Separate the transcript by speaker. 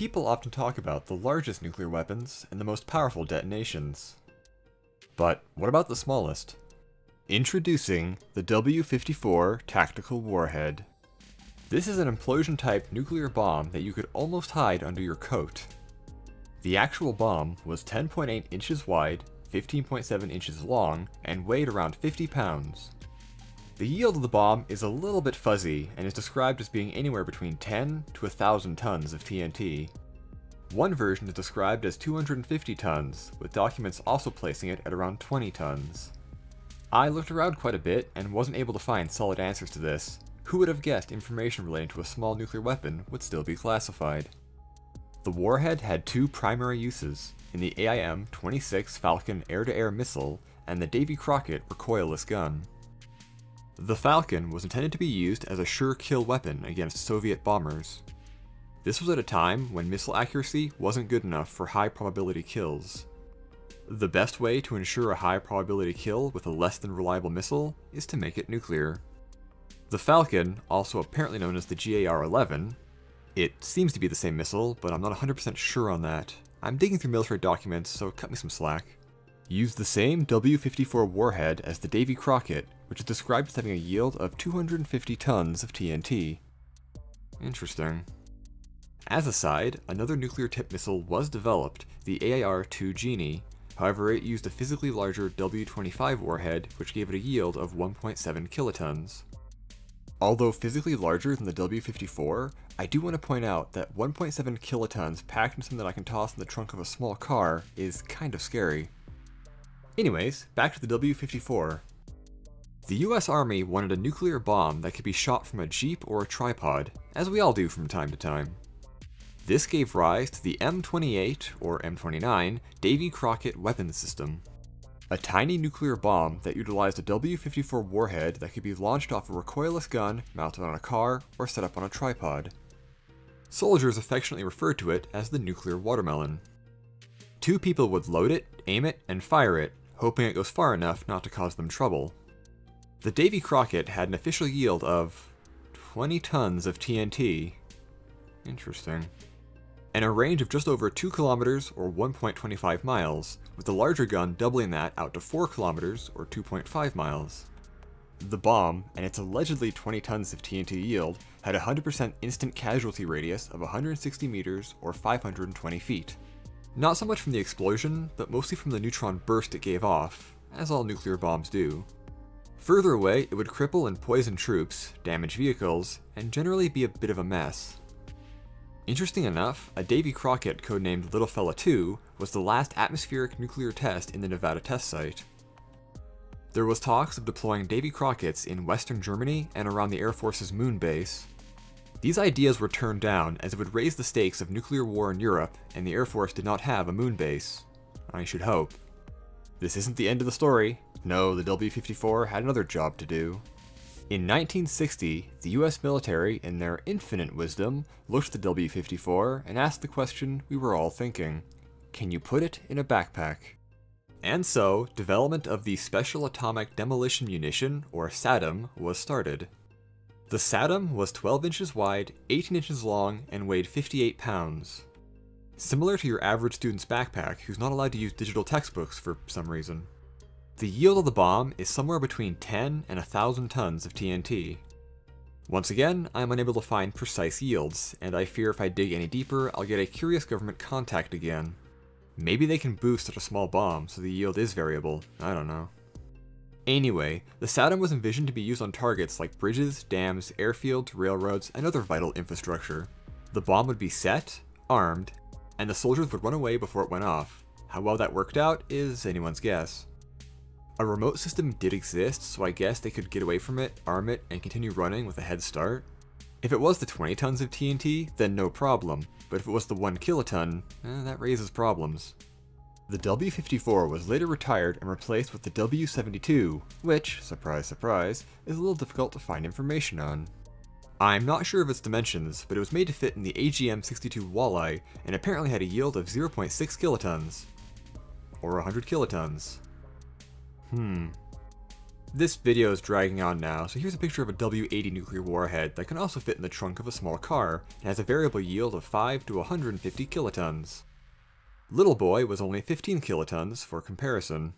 Speaker 1: People often talk about the largest nuclear weapons and the most powerful detonations. But what about the smallest? Introducing the W-54 Tactical Warhead. This is an implosion-type nuclear bomb that you could almost hide under your coat. The actual bomb was 10.8 inches wide, 15.7 inches long, and weighed around 50 pounds. The yield of the bomb is a little bit fuzzy and is described as being anywhere between 10 to 1000 tons of TNT. One version is described as 250 tons, with documents also placing it at around 20 tons. I looked around quite a bit and wasn't able to find solid answers to this. Who would have guessed information relating to a small nuclear weapon would still be classified? The warhead had two primary uses, in the AIM-26 Falcon air-to-air -air missile and the Davy Crockett recoilless gun. The Falcon was intended to be used as a sure kill weapon against Soviet bombers. This was at a time when missile accuracy wasn't good enough for high probability kills. The best way to ensure a high probability kill with a less than reliable missile is to make it nuclear. The Falcon, also apparently known as the GAR-11, it seems to be the same missile, but I'm not 100% sure on that. I'm digging through military documents, so cut me some slack used the same W-54 warhead as the Davy Crockett, which is described as having a yield of 250 tons of TNT. Interesting. As a side, another nuclear tip missile was developed, the AIR-2 Genie, however it used a physically larger W-25 warhead which gave it a yield of 1.7 kilotons. Although physically larger than the W-54, I do want to point out that 1.7 kilotons packed in something that I can toss in the trunk of a small car is kind of scary. Anyways, back to the W-54. The US Army wanted a nuclear bomb that could be shot from a jeep or a tripod, as we all do from time to time. This gave rise to the M28, or M29, Davy Crockett weapons system. A tiny nuclear bomb that utilized a W-54 warhead that could be launched off a recoilless gun mounted on a car or set up on a tripod. Soldiers affectionately referred to it as the nuclear watermelon. Two people would load it, aim it, and fire it, hoping it goes far enough not to cause them trouble. The Davy Crockett had an official yield of 20 tons of TNT. Interesting. And a range of just over 2 kilometers or 1.25 miles, with the larger gun doubling that out to 4 kilometers or 2.5 miles. The bomb, and its allegedly 20 tons of TNT yield, had a 100% instant casualty radius of 160 meters or 520 feet. Not so much from the explosion, but mostly from the neutron burst it gave off, as all nuclear bombs do. Further away, it would cripple and poison troops, damage vehicles, and generally be a bit of a mess. Interesting enough, a Davy Crockett codenamed Little Feller 2 was the last atmospheric nuclear test in the Nevada test site. There was talks of deploying Davy Crockett's in western Germany and around the Air Force's moon base, these ideas were turned down as it would raise the stakes of nuclear war in Europe, and the Air Force did not have a moon base. I should hope. This isn't the end of the story. No, the W-54 had another job to do. In 1960, the US military, in their infinite wisdom, looked at the W-54 and asked the question we were all thinking. Can you put it in a backpack? And so, development of the Special Atomic Demolition Munition, or SADM, was started. The SADM was 12 inches wide, 18 inches long, and weighed 58 pounds. Similar to your average student's backpack who's not allowed to use digital textbooks for some reason. The yield of the bomb is somewhere between 10 and 1000 tons of TNT. Once again, I'm unable to find precise yields, and I fear if I dig any deeper, I'll get a curious government contact again. Maybe they can boost such a small bomb so the yield is variable, I don't know. Anyway, the SADM was envisioned to be used on targets like bridges, dams, airfields, railroads, and other vital infrastructure. The bomb would be set, armed, and the soldiers would run away before it went off. How well that worked out is anyone's guess. A remote system did exist, so I guess they could get away from it, arm it, and continue running with a head start. If it was the 20 tons of TNT, then no problem, but if it was the 1 kiloton, eh, that raises problems. The W-54 was later retired and replaced with the W-72, which, surprise surprise, is a little difficult to find information on. I'm not sure of its dimensions, but it was made to fit in the AGM-62 Walleye and apparently had a yield of 0.6 kilotons. Or 100 kilotons. Hmm. This video is dragging on now, so here's a picture of a W-80 nuclear warhead that can also fit in the trunk of a small car, and has a variable yield of 5 to 150 kilotons. Little Boy was only 15 kilotons, for comparison.